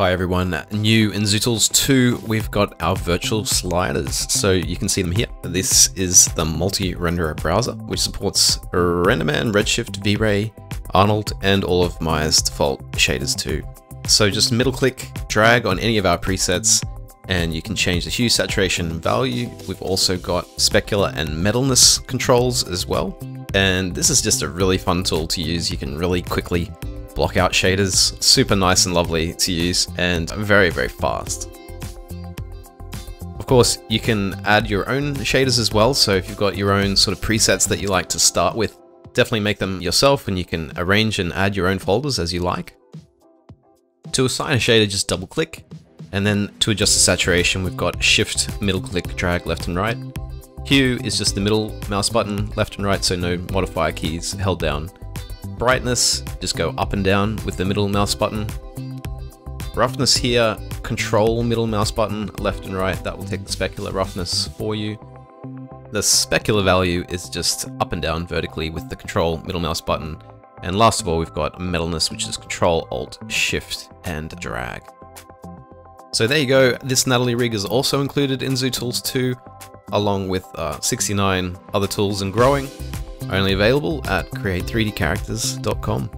Hi everyone, new in ZooTools 2, we've got our virtual sliders. So you can see them here. This is the multi-renderer browser, which supports RenderMan, Redshift, V-Ray, Arnold, and all of Maya's default shaders too. So just middle click, drag on any of our presets, and you can change the hue, saturation, value. We've also got specular and metalness controls as well. And this is just a really fun tool to use. You can really quickly block out shaders. Super nice and lovely to use and very, very fast. Of course, you can add your own shaders as well. So if you've got your own sort of presets that you like to start with, definitely make them yourself and you can arrange and add your own folders as you like. To assign a shader, just double click. And then to adjust the saturation, we've got shift, middle click, drag left and right. Hue is just the middle mouse button, left and right, so no modifier keys held down. Brightness, just go up and down with the middle mouse button. Roughness here, control middle mouse button, left and right, that will take the specular roughness for you. The specular value is just up and down vertically with the control middle mouse button. And last of all, we've got metalness, which is control, alt, shift, and drag. So there you go, this Natalie rig is also included in ZooTools 2 along with uh, 69 other tools and growing, only available at create3dcharacters.com.